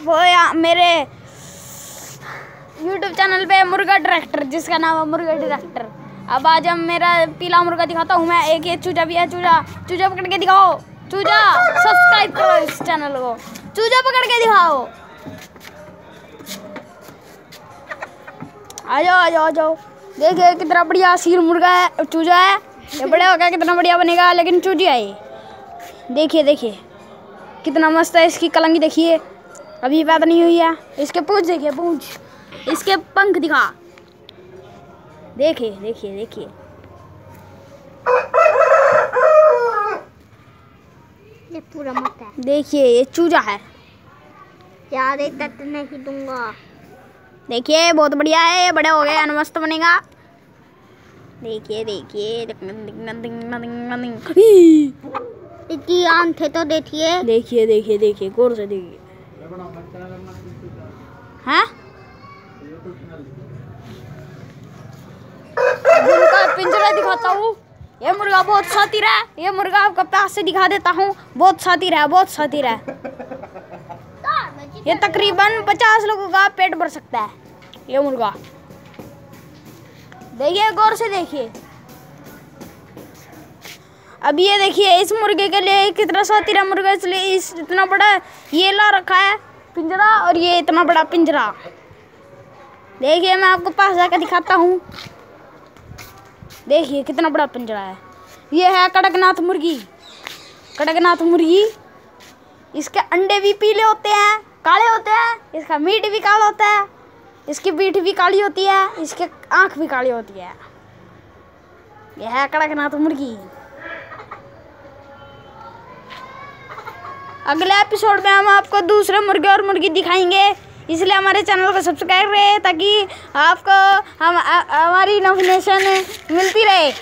आप हो या मेरे यूट्यूब चैनल पे मुर्गा डायरेक्टर जिसका नाम है मुर्गा डायरेक्टर अब आज हम मेरा पीला मुर्गा दिखाता हूँ मैं। एक ये चूजा भी है, चूजा। चूजा पकड़ के दिखाओ। चूजा सब्सक्राइब करो इस चैनल को। चूजा पकड़ के दिखाओ। आ जाओ आ जाओ आ जाओ। देखिए कितना बढ़िया सीर मुर्गा है, चूजा है। ये बड़ा होगा कितना बढ़िया बनेगा, लेकिन चूजी है ये। देखिए देखिए। कितना मस्त है इसकी कलंगी देखिए। अभी पैदा नहीं हुई है। इसके पूछ देखिए पूछ। इसके पंख दिखा। देखिए देखिए देखिए। ये पूरा मत है। देखिए ये चूजा है। यार एक तक नहीं दूँगा। देखिए बहुत बढ़िया है ये बड़े हो गए and मस्त बनेगा। देखिए देखिए इसकी आँखें तो देखिए। देखिए देखिए देखिए गौर से देखिए। हाँ अभी पिंजरा दिखाता हूँ। ये मुर्गा बहुत सातिर है। ये मुर्गा आपका पास से दिखा देता हूँ। बहुत सातिर है बहुत सातिर है। ये तकरीबन पचास लोगों का पेट भर सकता है ये मुर्गा। देखिए गौर से देखिए। अब ये देखिए, इस मुर्गे के लिए कितना सातीरा मुर्गा इसलिए इस इतना बड़ा ये ला रखा है पिंजरा और ये इतना बड़ा पिंजरा। देखिए, मैं आपको पास जाकर दिखाता हूँ। देखिए, कितना बड़ा पिंजरा है। ये है कड़कनाथ मुर्गी। कड़कनाथ मुर्गी। इसके अंडे भी पीले होते हैं, काले होते हैं। इसका मीट भी काला होता है। इसकी पीठ भी काली होती है। इसके आँख भी काली होती है। यह है कड़कनाथ मुर्गी। अगले एपिसोड में हम आपको दूसरे मुर्गे और मुर्गी दिखाएँगे। इसलिए हमारे चैनल को सब्सक्राइब करें ताकि आपको हम हमारी नोटिफिकेशन मिलती रहे।